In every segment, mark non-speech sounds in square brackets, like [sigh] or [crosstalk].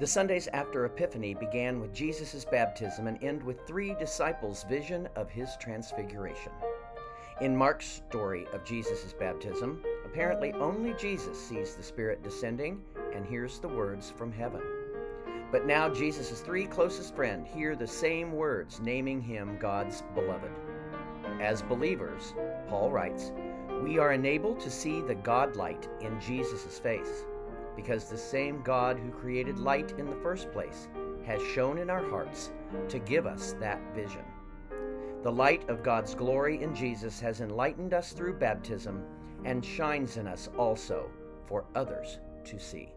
The Sundays after Epiphany began with Jesus' baptism and end with three disciples' vision of his transfiguration. In Mark's story of Jesus' baptism, apparently only Jesus sees the Spirit descending and hears the words from heaven. But now Jesus' three closest friends hear the same words, naming him God's beloved. As believers, Paul writes, we are enabled to see the God light in Jesus' face, because the same God who created light in the first place has shone in our hearts to give us that vision. The light of God's glory in Jesus has enlightened us through baptism and shines in us also for others to see.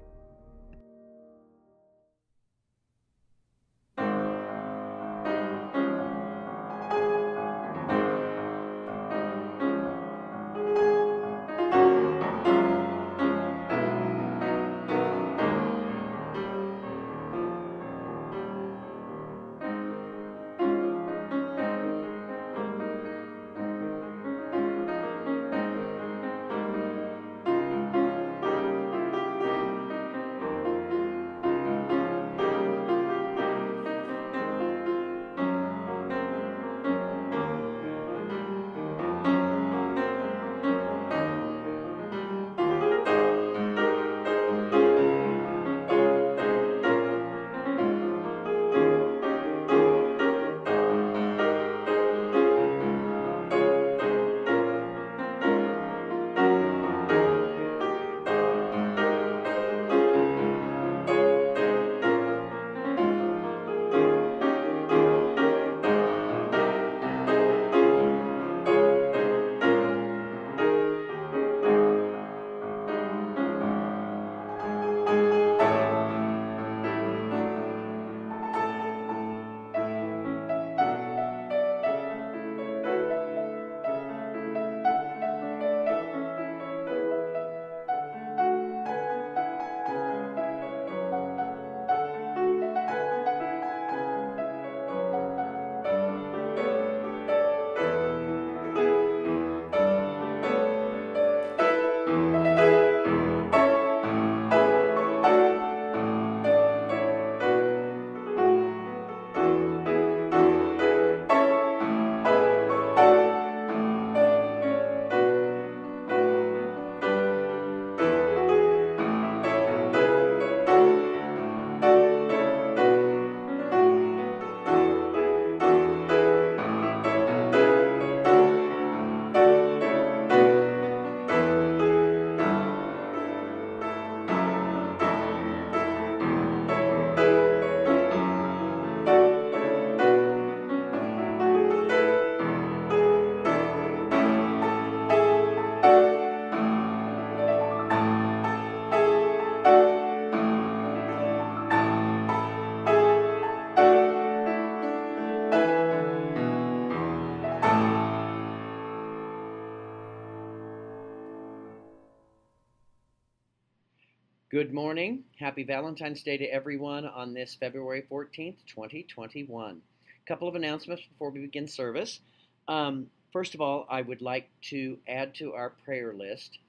Good morning. Happy Valentine's Day to everyone on this February 14th, 2021. A couple of announcements before we begin service. Um, first of all, I would like to add to our prayer list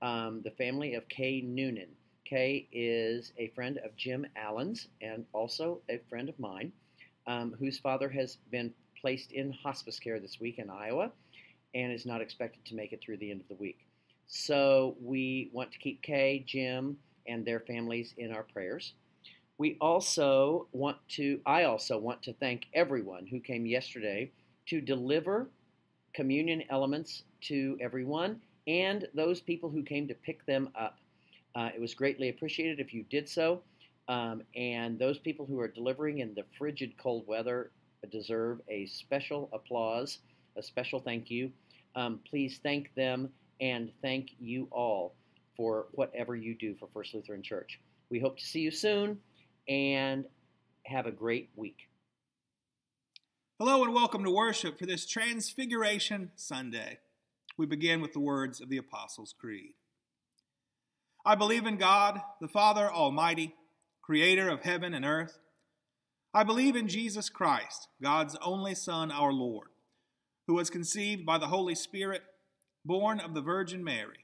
um, the family of Kay Noonan. Kay is a friend of Jim Allen's and also a friend of mine, um, whose father has been placed in hospice care this week in Iowa and is not expected to make it through the end of the week. So we want to keep Kay, Jim, and their families in our prayers. We also want to, I also want to thank everyone who came yesterday to deliver communion elements to everyone and those people who came to pick them up. Uh, it was greatly appreciated if you did so. Um, and those people who are delivering in the frigid cold weather deserve a special applause, a special thank you. Um, please thank them and thank you all for whatever you do for First Lutheran Church. We hope to see you soon and have a great week. Hello and welcome to worship for this Transfiguration Sunday. We begin with the words of the Apostles' Creed. I believe in God, the Father Almighty, creator of heaven and earth. I believe in Jesus Christ, God's only Son, our Lord, who was conceived by the Holy Spirit, born of the Virgin Mary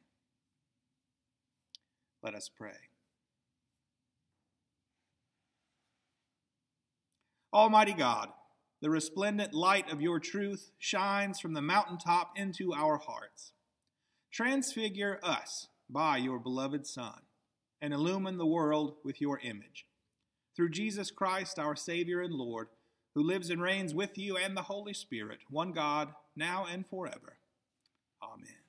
Let us pray. Almighty God, the resplendent light of your truth shines from the mountaintop into our hearts. Transfigure us by your beloved Son, and illumine the world with your image. Through Jesus Christ, our Savior and Lord, who lives and reigns with you and the Holy Spirit, one God, now and forever. Amen.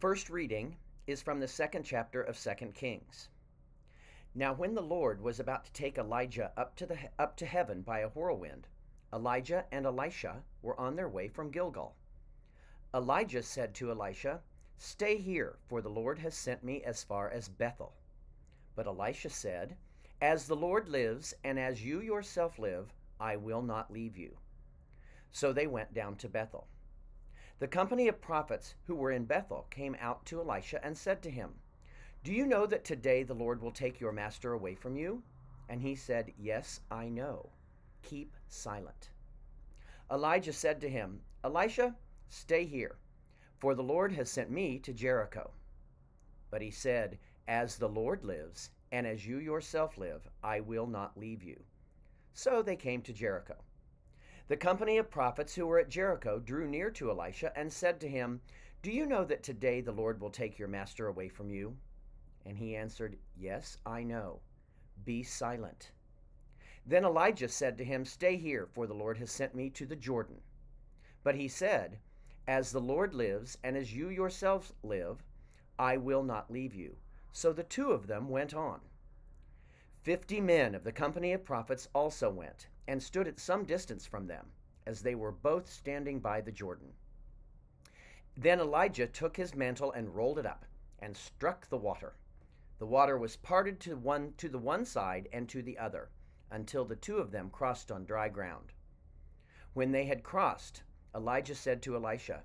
First reading is from the second chapter of Second Kings. Now, when the Lord was about to take Elijah up to, the, up to heaven by a whirlwind, Elijah and Elisha were on their way from Gilgal. Elijah said to Elisha, Stay here, for the Lord has sent me as far as Bethel. But Elisha said, As the Lord lives, and as you yourself live, I will not leave you. So they went down to Bethel. The company of prophets who were in Bethel came out to Elisha and said to him, Do you know that today the Lord will take your master away from you? And he said, Yes, I know. Keep silent. Elijah said to him, Elisha, stay here, for the Lord has sent me to Jericho. But he said, As the Lord lives, and as you yourself live, I will not leave you. So they came to Jericho. The company of prophets who were at Jericho drew near to Elisha and said to him, Do you know that today the Lord will take your master away from you? And he answered, Yes, I know. Be silent. Then Elijah said to him, Stay here, for the Lord has sent me to the Jordan. But he said, As the Lord lives, and as you yourselves live, I will not leave you. So the two of them went on. Fifty men of the company of prophets also went and stood at some distance from them, as they were both standing by the Jordan. Then Elijah took his mantle and rolled it up, and struck the water. The water was parted to one to the one side and to the other, until the two of them crossed on dry ground. When they had crossed, Elijah said to Elisha,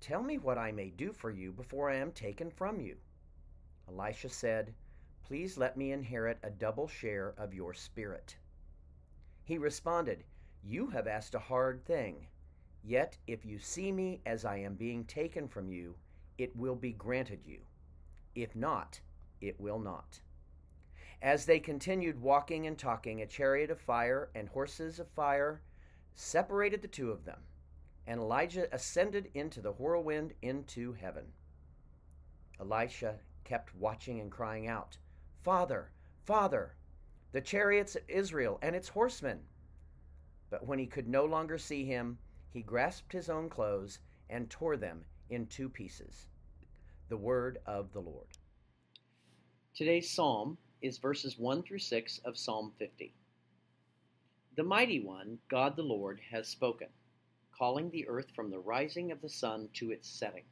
Tell me what I may do for you before I am taken from you. Elisha said, Please let me inherit a double share of your spirit. He responded, You have asked a hard thing. Yet if you see me as I am being taken from you, it will be granted you. If not, it will not. As they continued walking and talking, a chariot of fire and horses of fire separated the two of them, and Elijah ascended into the whirlwind into heaven. Elisha kept watching and crying out, Father, Father, the chariots of Israel and its horsemen. But when he could no longer see him, he grasped his own clothes and tore them in two pieces. The word of the Lord. Today's psalm is verses 1 through 6 of Psalm 50. The mighty one, God the Lord, has spoken, calling the earth from the rising of the sun to its setting.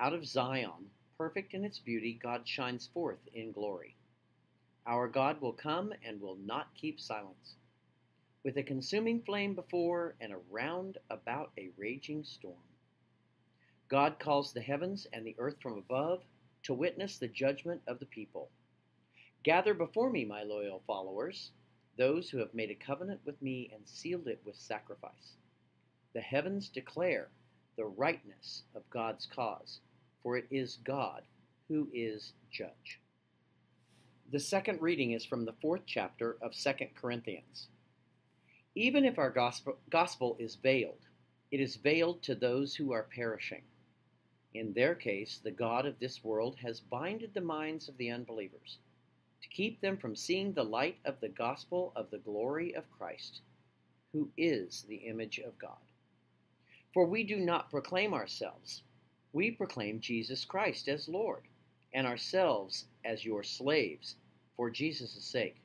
Out of Zion, perfect in its beauty, God shines forth in glory. Our God will come and will not keep silence. With a consuming flame before and around about a raging storm. God calls the heavens and the earth from above to witness the judgment of the people. Gather before me, my loyal followers, those who have made a covenant with me and sealed it with sacrifice. The heavens declare the rightness of God's cause, for it is God who is judge. The second reading is from the fourth chapter of 2 Corinthians. Even if our gospel, gospel is veiled, it is veiled to those who are perishing. In their case, the God of this world has binded the minds of the unbelievers to keep them from seeing the light of the gospel of the glory of Christ, who is the image of God. For we do not proclaim ourselves, we proclaim Jesus Christ as Lord, and ourselves as your slaves, for Jesus' sake.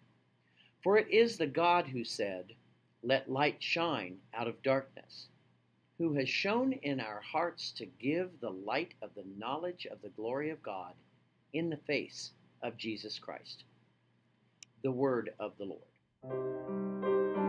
For it is the God who said, Let light shine out of darkness who has shone in our hearts to give the light of the knowledge of the glory of God in the face of Jesus Christ. The word of the Lord.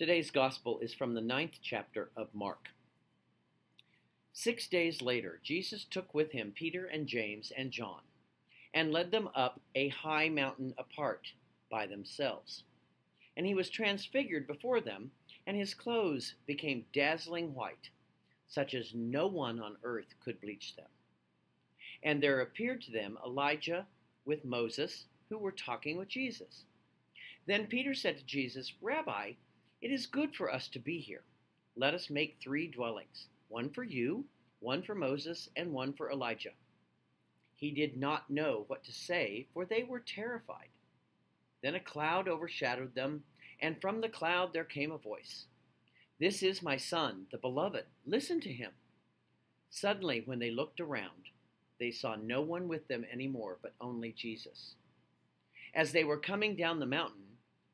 Today's gospel is from the ninth chapter of Mark. Six days later, Jesus took with him Peter and James and John and led them up a high mountain apart by themselves. And he was transfigured before them, and his clothes became dazzling white, such as no one on earth could bleach them. And there appeared to them Elijah with Moses, who were talking with Jesus. Then Peter said to Jesus, Rabbi, it is good for us to be here. Let us make three dwellings one for you, one for Moses, and one for Elijah. He did not know what to say, for they were terrified. Then a cloud overshadowed them, and from the cloud there came a voice This is my Son, the Beloved. Listen to him. Suddenly, when they looked around, they saw no one with them anymore but only Jesus. As they were coming down the mountain,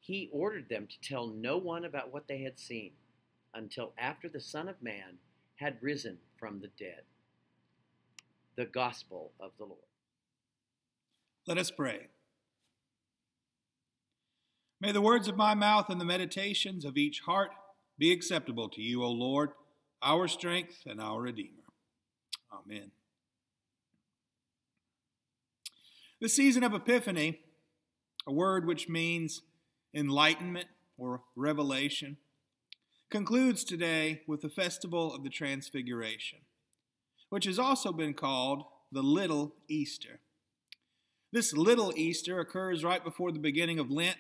he ordered them to tell no one about what they had seen until after the Son of Man had risen from the dead. The Gospel of the Lord. Let us pray. May the words of my mouth and the meditations of each heart be acceptable to you, O Lord, our strength and our Redeemer. Amen. The season of Epiphany, a word which means enlightenment or revelation, concludes today with the festival of the Transfiguration, which has also been called the Little Easter. This Little Easter occurs right before the beginning of Lent,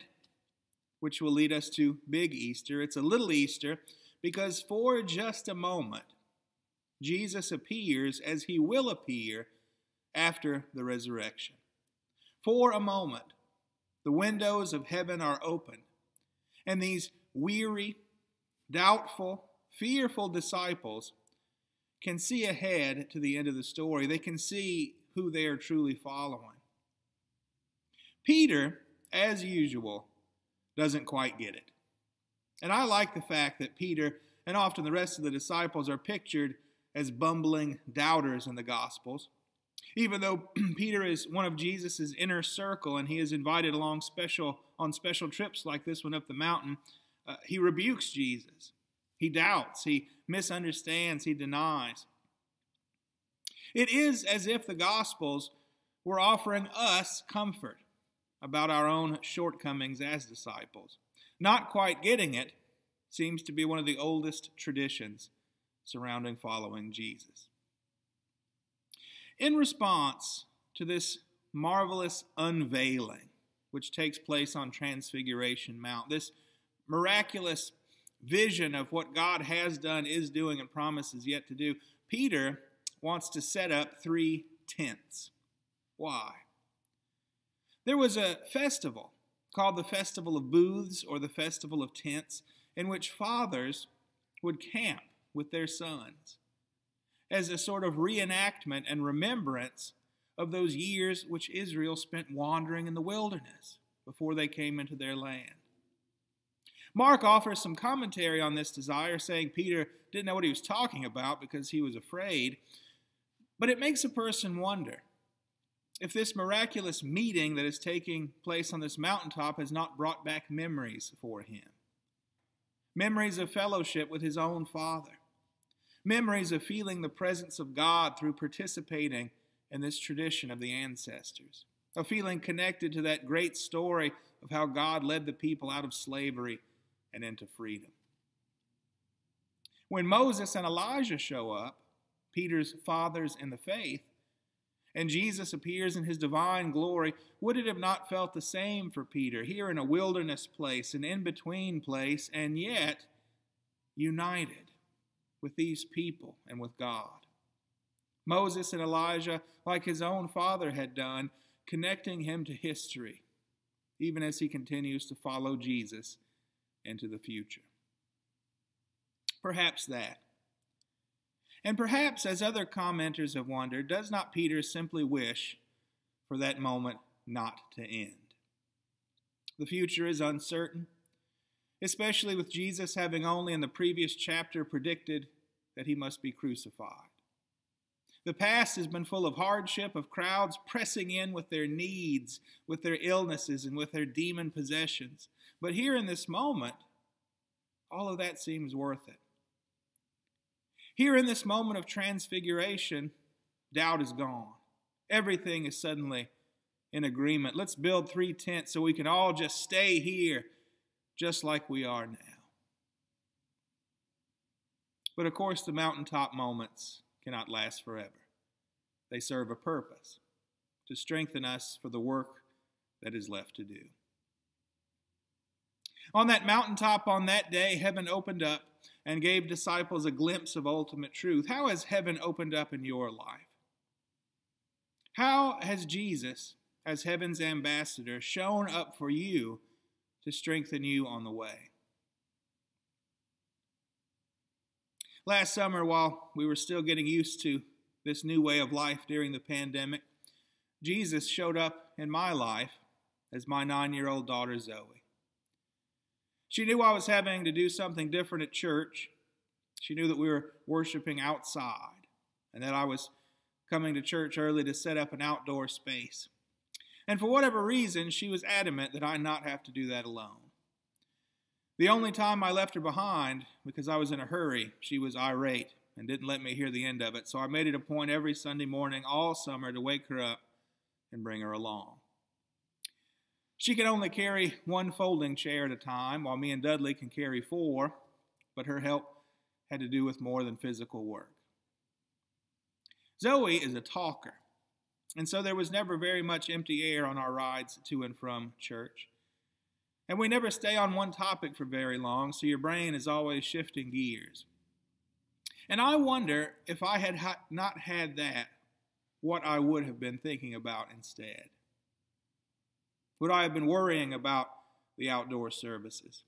which will lead us to Big Easter. It's a Little Easter because for just a moment, Jesus appears as he will appear after the resurrection. For a moment, the windows of heaven are open. and these weary, doubtful, fearful disciples can see ahead to the end of the story. They can see who they are truly following. Peter, as usual, doesn't quite get it. And I like the fact that Peter and often the rest of the disciples are pictured as bumbling doubters in the Gospels. Even though [clears throat] Peter is one of Jesus' inner circle and he is invited along special on special trips like this one up the mountain, uh, he rebukes Jesus. He doubts, he misunderstands, he denies. It is as if the Gospels were offering us comfort about our own shortcomings as disciples. Not quite getting it seems to be one of the oldest traditions surrounding following Jesus. In response to this marvelous unveiling, which takes place on Transfiguration Mount, this miraculous vision of what God has done, is doing, and promises yet to do, Peter wants to set up three tents. Why? There was a festival called the Festival of Booths or the Festival of Tents in which fathers would camp with their sons as a sort of reenactment and remembrance of those years which Israel spent wandering in the wilderness before they came into their land. Mark offers some commentary on this desire, saying Peter didn't know what he was talking about because he was afraid. But it makes a person wonder if this miraculous meeting that is taking place on this mountaintop has not brought back memories for him memories of fellowship with his own Father, memories of feeling the presence of God through participating in this tradition of the ancestors, of feeling connected to that great story of how God led the people out of slavery and into freedom. When Moses and Elijah show up, Peter's fathers in the faith, and Jesus appears in his divine glory, would it have not felt the same for Peter, here in a wilderness place, an in between place, and yet united with these people and with God? Moses and Elijah, like his own father had done, connecting him to history, even as he continues to follow Jesus into the future. Perhaps that. And perhaps, as other commenters have wondered, does not Peter simply wish for that moment not to end? The future is uncertain, especially with Jesus having only in the previous chapter predicted that he must be crucified. The past has been full of hardship, of crowds pressing in with their needs, with their illnesses, and with their demon possessions. But here in this moment, all of that seems worth it. Here in this moment of transfiguration, doubt is gone. Everything is suddenly in agreement. Let's build three tents so we can all just stay here just like we are now. But of course, the mountaintop moments cannot last forever. They serve a purpose to strengthen us for the work that is left to do. On that mountaintop on that day, heaven opened up and gave disciples a glimpse of ultimate truth. How has heaven opened up in your life? How has Jesus, as heaven's ambassador, shown up for you to strengthen you on the way? Last summer, while we were still getting used to this new way of life during the pandemic, Jesus showed up in my life as my nine year old daughter Zoe. She knew I was having to do something different at church. She knew that we were worshiping outside and that I was coming to church early to set up an outdoor space. And for whatever reason, she was adamant that I not have to do that alone. The only time I left her behind, because I was in a hurry, she was irate and didn't let me hear the end of it. So I made it a point every Sunday morning all summer to wake her up and bring her along. She can only carry one folding chair at a time, while me and Dudley can carry four, but her help had to do with more than physical work. Zoe is a talker, and so there was never very much empty air on our rides to and from church. And we never stay on one topic for very long, so your brain is always shifting gears. And I wonder if I had ha- not had that, what I would have been thinking about instead. Would I have been worrying about the outdoor services?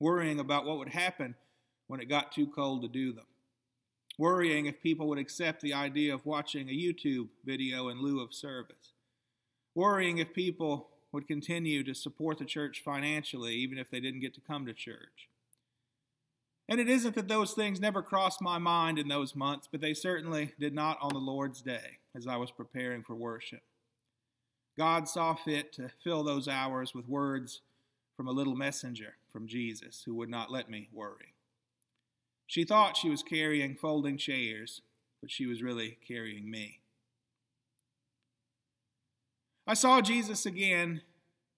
Worrying about what would happen when it got too cold to do them? Worrying if people would accept the idea of watching a YouTube video in lieu of service? Worrying if people would continue to support the church financially, even if they didn't get to come to church. And it isn't that those things never crossed my mind in those months, but they certainly did not on the Lord's day as I was preparing for worship. God saw fit to fill those hours with words from a little messenger from Jesus who would not let me worry. She thought she was carrying folding chairs, but she was really carrying me. I saw Jesus again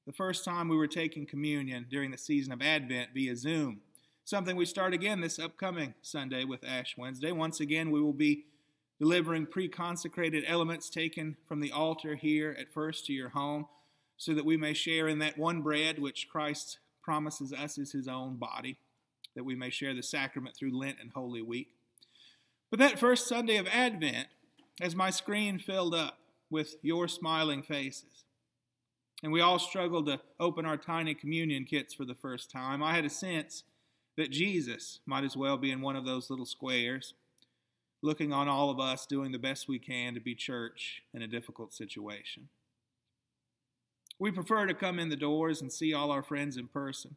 the first time we were taking communion during the season of Advent via Zoom. Something we start again this upcoming Sunday with Ash Wednesday. Once again, we will be delivering pre consecrated elements taken from the altar here at first to your home, so that we may share in that one bread which Christ promises us is his own body, that we may share the sacrament through Lent and Holy Week. But that first Sunday of Advent, as my screen filled up, with your smiling faces. And we all struggled to open our tiny communion kits for the first time. I had a sense that Jesus might as well be in one of those little squares, looking on all of us doing the best we can to be church in a difficult situation. We prefer to come in the doors and see all our friends in person,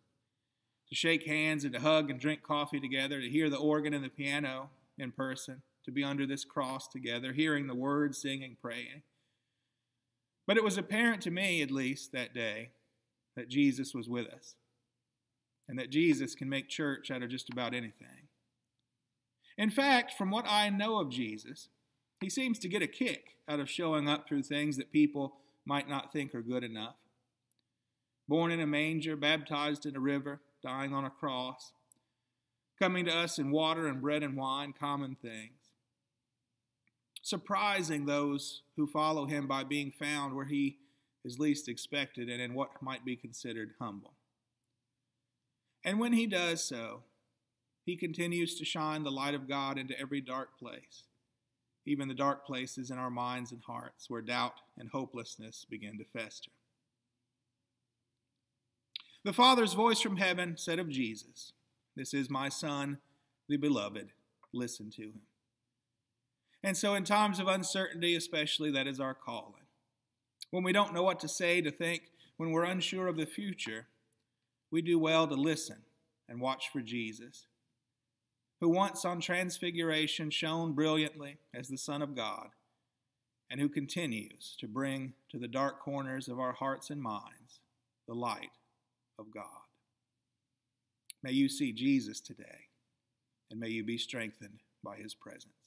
to shake hands and to hug and drink coffee together, to hear the organ and the piano in person, to be under this cross together, hearing the words, singing, praying. But it was apparent to me, at least that day, that Jesus was with us and that Jesus can make church out of just about anything. In fact, from what I know of Jesus, he seems to get a kick out of showing up through things that people might not think are good enough. Born in a manger, baptized in a river, dying on a cross, coming to us in water and bread and wine, common things surprising those who follow him by being found where he is least expected and in what might be considered humble. And when he does so, he continues to shine the light of God into every dark place, even the dark places in our minds and hearts where doubt and hopelessness begin to fester. The Father's voice from heaven said of Jesus, This is my Son, the beloved. Listen to him. And so, in times of uncertainty, especially, that is our calling. When we don't know what to say, to think, when we're unsure of the future, we do well to listen and watch for Jesus, who once on transfiguration shone brilliantly as the Son of God, and who continues to bring to the dark corners of our hearts and minds the light of God. May you see Jesus today, and may you be strengthened by his presence.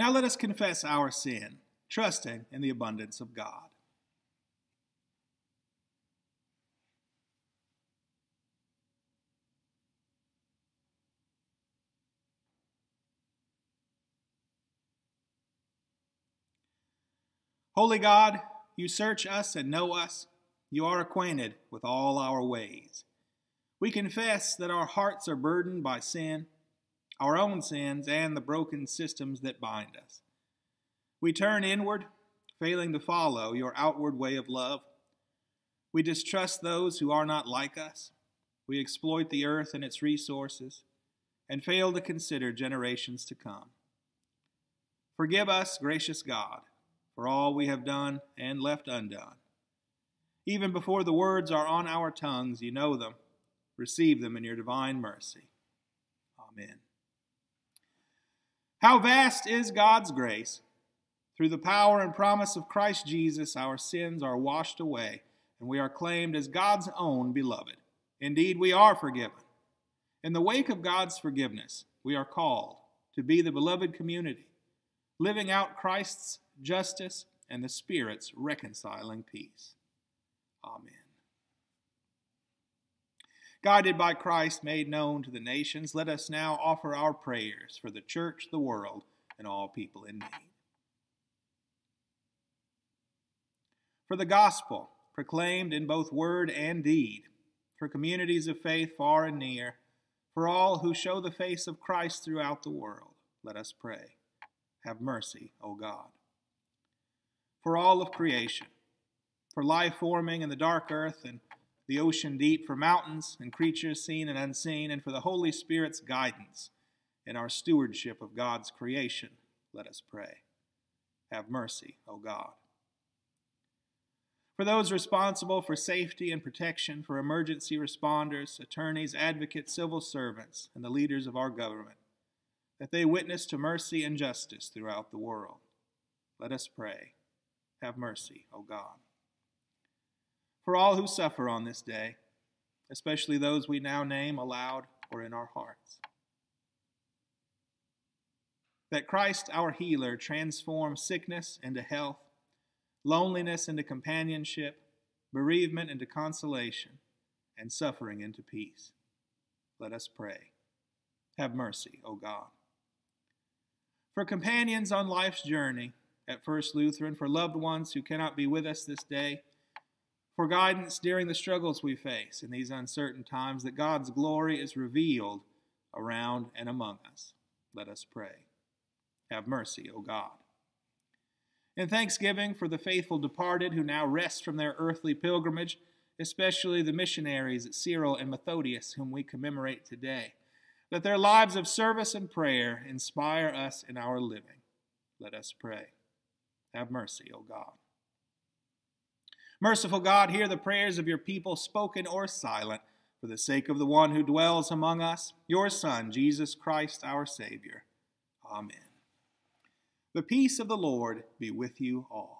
Now let us confess our sin, trusting in the abundance of God. Holy God, you search us and know us. You are acquainted with all our ways. We confess that our hearts are burdened by sin our own sins, and the broken systems that bind us. We turn inward, failing to follow your outward way of love. We distrust those who are not like us. We exploit the earth and its resources and fail to consider generations to come. Forgive us, gracious God, for all we have done and left undone. Even before the words are on our tongues, you know them. Receive them in your divine mercy. Amen. How vast is God's grace! Through the power and promise of Christ Jesus, our sins are washed away, and we are claimed as God's own beloved. Indeed, we are forgiven. In the wake of God's forgiveness, we are called to be the beloved community, living out Christ's justice and the Spirit's reconciling peace. Amen guided by Christ made known to the nations, let us now offer our prayers for the church, the world, and all people in need. For the gospel, proclaimed in both word and deed, for communities of faith far and near, for all who show the face of Christ throughout the world, let us pray. Have mercy, O God. For all of creation, for life forming in the dark earth and the ocean deep, for mountains and creatures seen and unseen, and for the Holy Spirit's guidance in our stewardship of God's creation, let us pray. Have mercy, O God. For those responsible for safety and protection, for emergency responders, attorneys, advocates, civil servants, and the leaders of our government, that they witness to mercy and justice throughout the world, let us pray. Have mercy, O God for all who suffer on this day, especially those we now name aloud or in our hearts. That Christ, our healer, transform sickness into health, loneliness into companionship, bereavement into consolation, and suffering into peace. Let us pray. Have mercy, O God. For companions on life's journey at First Lutheran, for loved ones who cannot be with us this day, for guidance during the struggles we face in these uncertain times, that God's glory is revealed around and among us. Let us pray. Have mercy, O God. In thanksgiving for the faithful departed who now rest from their earthly pilgrimage, especially the missionaries Cyril and Methodius, whom we commemorate today, that their lives of service and prayer inspire us in our living. Let us pray. Have mercy, O God. Merciful God, hear the prayers of your people, spoken or silent, for the sake of the one who dwells among us, your Son, Jesus Christ, our Savior. Amen. The peace of the Lord be with you all.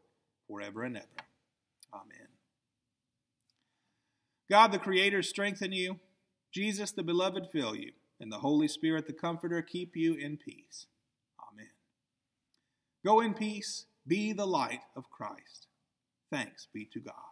forever and ever. Amen. God the Creator strengthen you, Jesus the Beloved fill you, and the Holy Spirit the Comforter keep you in peace. Amen. Go in peace, be the light of Christ. Thanks be to God.